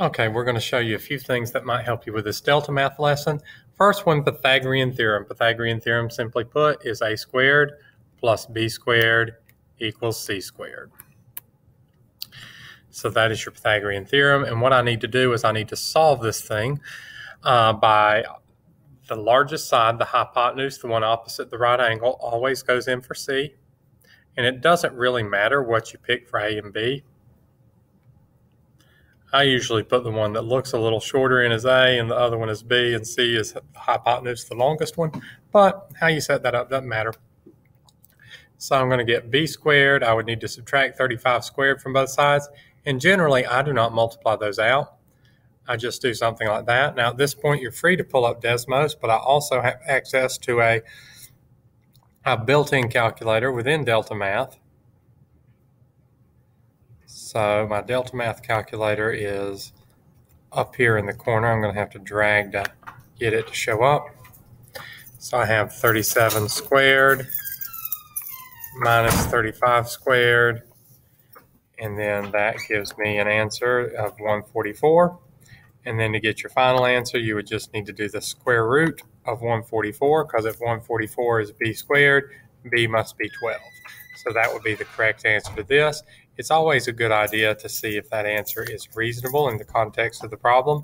Okay, we're going to show you a few things that might help you with this delta math lesson. First one, Pythagorean theorem. Pythagorean theorem, simply put, is a squared plus b squared equals c squared. So that is your Pythagorean theorem. And what I need to do is I need to solve this thing uh, by the largest side, the hypotenuse, the one opposite the right angle, always goes in for c. And it doesn't really matter what you pick for a and b I usually put the one that looks a little shorter in as A and the other one is B and C is hypotenuse, the longest one. But how you set that up doesn't matter. So I'm going to get B squared. I would need to subtract 35 squared from both sides. And generally, I do not multiply those out. I just do something like that. Now, at this point, you're free to pull up Desmos, but I also have access to a, a built-in calculator within Delta Math. So my delta math calculator is up here in the corner. I'm going to have to drag to get it to show up. So I have 37 squared minus 35 squared. And then that gives me an answer of 144. And then to get your final answer, you would just need to do the square root of 144 because if 144 is b squared, b must be 12. So that would be the correct answer to this it's always a good idea to see if that answer is reasonable in the context of the problem.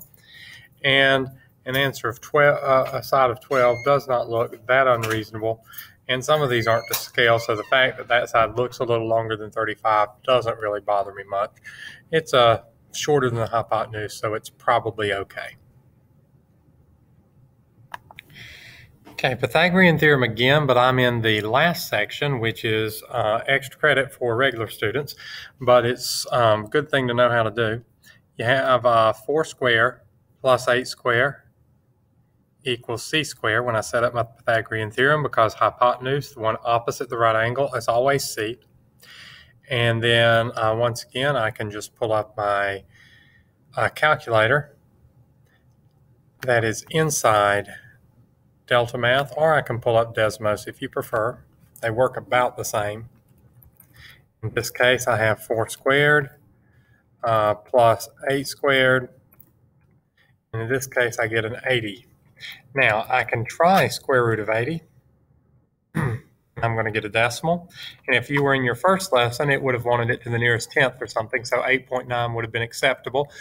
And an answer of 12, uh, a side of 12 does not look that unreasonable. And some of these aren't to scale, so the fact that that side looks a little longer than 35 doesn't really bother me much. It's uh, shorter than the hypotenuse, so it's probably okay. Okay, Pythagorean theorem again, but I'm in the last section, which is uh, extra credit for regular students, but it's a um, good thing to know how to do. You have uh, 4 square plus 8 square equals c square when I set up my Pythagorean theorem because hypotenuse, the one opposite the right angle, is always c. And then uh, once again, I can just pull up my uh, calculator that is inside Delta Math, or I can pull up Desmos if you prefer. They work about the same. In this case, I have 4 squared uh, plus 8 squared. And in this case, I get an 80. Now, I can try square root of 80. I'm going to get a decimal. And if you were in your first lesson, it would have wanted it to the nearest tenth or something, so 8.9 would have been acceptable.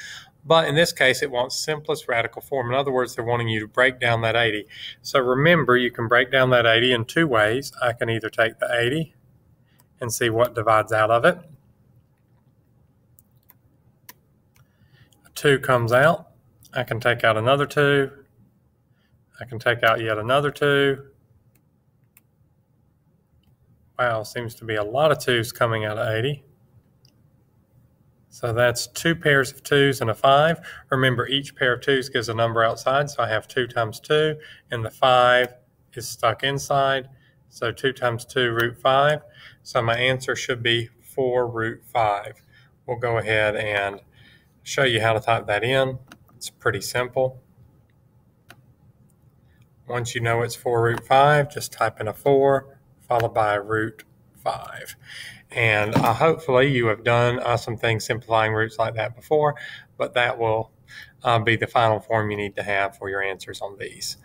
But in this case, it wants simplest radical form. In other words, they're wanting you to break down that 80. So remember, you can break down that 80 in two ways. I can either take the 80 and see what divides out of it. A 2 comes out. I can take out another 2. I can take out yet another 2. Wow, seems to be a lot of 2's coming out of 80. So that's two pairs of twos and a five. Remember, each pair of twos gives a number outside. So I have two times two, and the five is stuck inside. So two times two, root five. So my answer should be four root five. We'll go ahead and show you how to type that in. It's pretty simple. Once you know it's 4 root 5, just type in a 4 followed by a root 5. And uh, hopefully you have done uh, some things simplifying roots like that before, but that will uh, be the final form you need to have for your answers on these.